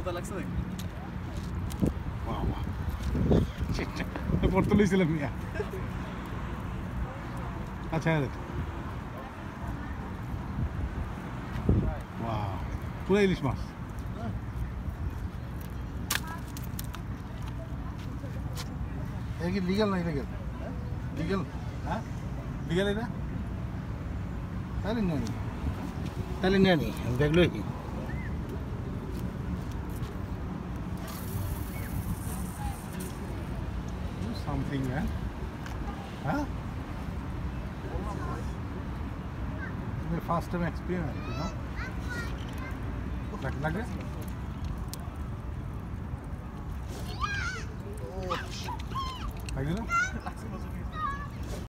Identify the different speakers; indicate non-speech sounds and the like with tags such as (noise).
Speaker 1: কোথা লাগছে
Speaker 2: নাকি পড়তে লইছিলাম মিয়া আচ্ছা হ্যাঁ পুরো ইলিশ মাছ এটা কি লিগাল নাই লিগাল লিগাল হ্যাঁ লিগাল এটা তাহলে নেয়নি তাহলে নেয়নি দেখলো কি something, eh? Huh? My first time experience, you know? Oh, (laughs) like, like this? Like this?